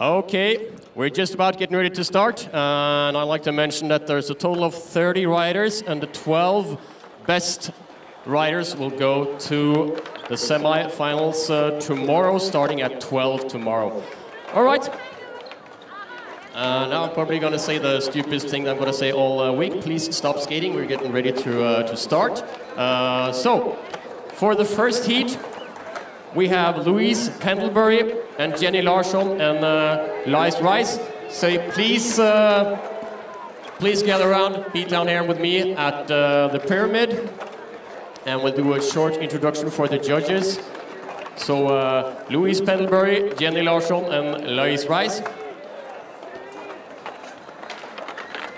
Okay, we're just about getting ready to start, and I'd like to mention that there's a total of 30 riders, and the 12 best riders will go to the semi-finals uh, tomorrow, starting at 12 tomorrow. All right. Uh, now I'm probably going to say the stupidest thing I'm going to say all uh, week. Please stop skating. We're getting ready to uh, to start. Uh, so, for the first heat, we have Louise Pendlebury and Jenny Larsson and uh, Reis. So please, uh, please gather around, be down here with me at uh, the pyramid, and we'll do a short introduction for the judges. So uh, Louise Pendlebury, Jenny Larsson, and Laís Reis.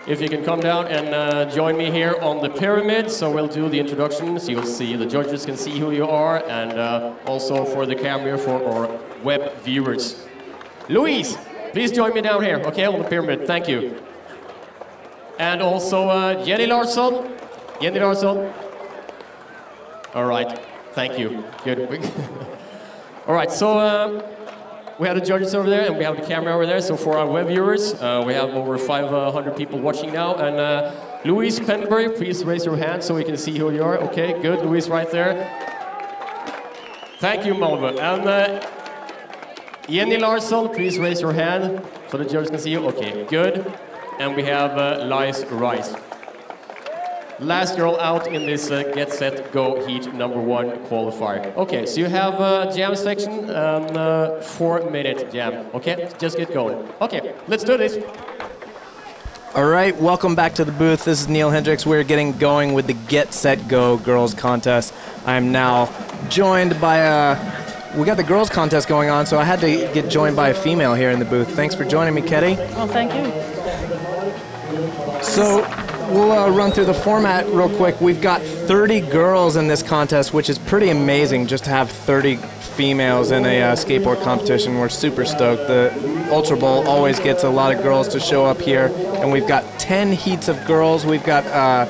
If you can come down and uh, join me here on the pyramid, so we'll do the introductions. You'll see the judges can see who you are, and uh, also for the camera for our web viewers. Louise, please join me down here, okay, on the pyramid. Thank you. And also uh, Jenny Larsson. Jenny Larsson. All right. Thank you. Good. All right. So. We have the judges over there and we have the camera over there. So for our web viewers, uh, we have over 500 people watching now. And uh, Louise Pendlebury, please raise your hand so we can see who you are. Okay, good. Louise right there. Thank you, Malva. And uh, Jenny Larsson, please raise your hand so the judges can see you. Okay, good. And we have uh, Laís Reis last girl out in this uh, get set go heat number one qualifier. Okay, so you have a jam section and uh, four minute jam. Okay, just get going. Okay, let's do this. All right, welcome back to the booth. This is Neil Hendricks. We're getting going with the Get Set Go girls contest. I'm now joined by a. We got the girls contest going on, so I had to get joined by a female here in the booth. Thanks for joining me, Ketty. Well, thank you. So we'll uh, run through the format real quick. We've got 30 girls in this contest, which is pretty amazing just to have 30 females in a uh, skateboard competition. We're super stoked. The Ultra Bowl always gets a lot of girls to show up here, and we've got 10 heats of girls. We've got uh,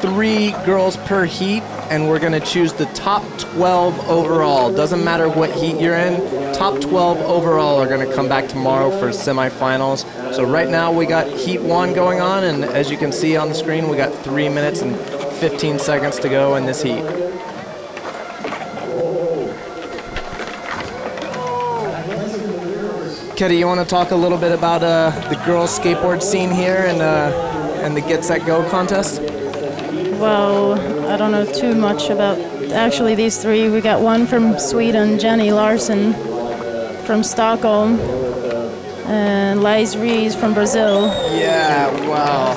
three girls per heat, and we're going to choose the top 12 overall. Doesn't matter what heat you're in, top 12 overall are going to come back tomorrow for semifinals. So right now we got heat one going on, and as you can see on the screen, we got three minutes and 15 seconds to go in this heat. Ketty, you want to talk a little bit about uh, the girls' skateboard scene here and uh, and the Get Set Go contest? Well, I don't know too much about actually these three. We got one from Sweden, Jenny Larsson from Stockholm, and Laís Reis from Brazil. Yeah, wow.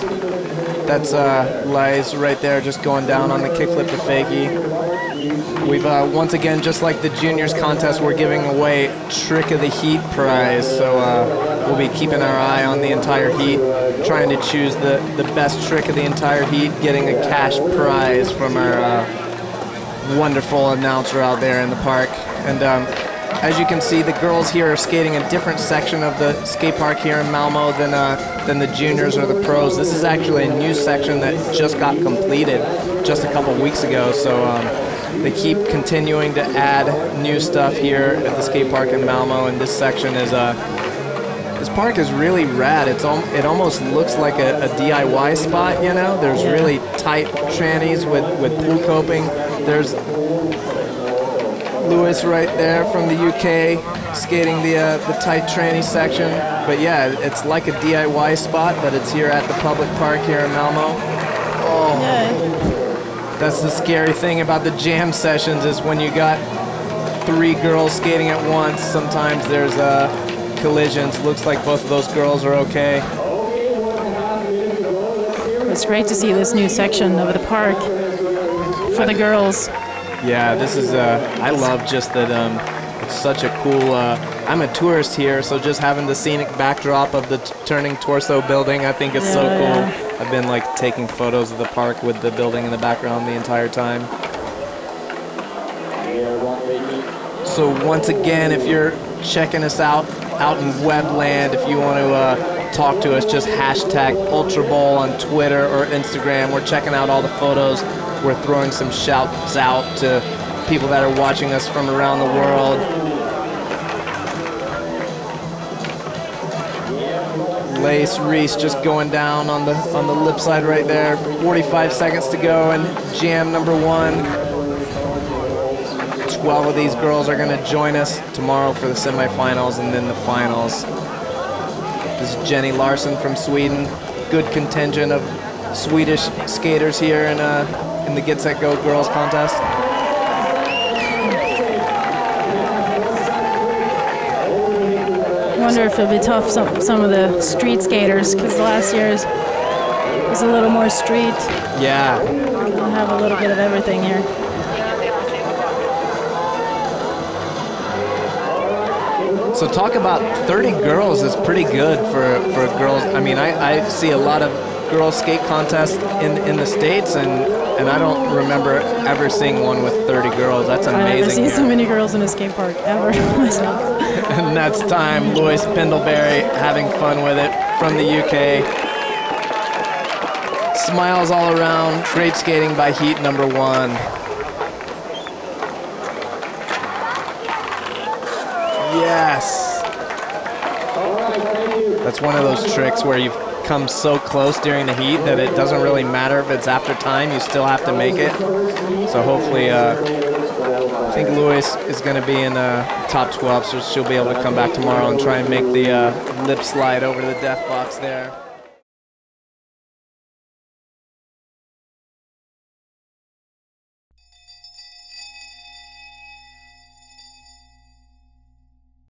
That's uh, Laís right there, just going down on the kickflip to fakie. We've uh, once again, just like the juniors contest, we're giving away trick of the heat prize. So uh, we'll be keeping our eye on the entire heat, trying to choose the, the best trick of the entire heat, getting a cash prize from our uh, wonderful announcer out there in the park. And um, as you can see, the girls here are skating a different section of the skate park here in Malmo than uh, than the juniors or the pros. This is actually a new section that just got completed just a couple weeks ago. So. Um, they keep continuing to add new stuff here at the skate park in Malmo, and this section is uh, this park is really rad. It's al- it almost looks like a, a DIY spot, you know. There's Yeah. really tight trannies with with pool coping. There's Lois right there from the UK skating the uh, the tight tranny section. But yeah, it's like a DIY spot, but it's here at the public park here in Malmo. Oh. Yeah, That's the scary thing about the jam sessions is when you got three girls skating at once, sometimes there's uh, collisions. Looks like both of those girls are okay. it's great to see this new section of the park for the girls. Yeah, this is, uh, I love just that um, it's such a cool, uh, I'm a tourist here, so just having the scenic backdrop of the turning torso building, I think is so cool. yeah. I've been like taking photos of the park with the building in the background the entire time. So once again, if you're checking us out out in webland, if you want to uh, talk to us, just hashtag Ultra Bowl on Twitter or Instagram. We're checking out all the photos. We're throwing some shouts out to people that are watching us from around the world. Laís Reis just going down on the on the lip side right there. 45 seconds to go and jam number one. 12 of these girls are going to join us tomorrow for the semifinals and then the finals. This is Jenny Larsson from Sweden. Good contingent of Swedish skaters here in uh, in the Get Set Go Girls contest. Wonder if it'll be tough some some of the street skaters because last year's was a little more street. Yeah, We'll have a little bit of everything here. So talk about 30 girls is pretty good for, for girls. I mean, I, I see a lot of girls skate contests in, in the States, and, and I don't remember ever seeing one with 30 girls. That's amazing. I've never seen so many girls in a skate park ever myself. and that's time. Lois Pendlebury having fun with it from the UK. Smiles all around. Great skating by Heat number one. Yes. That's one of those tricks where you've come so close during the heat that it doesn't really matter if it's after time. You still have to make it. So hopefully, uh, I think Lois is going to be in the top 12, so she'll be able to come back tomorrow and try and make the uh, lip slide over the death box there.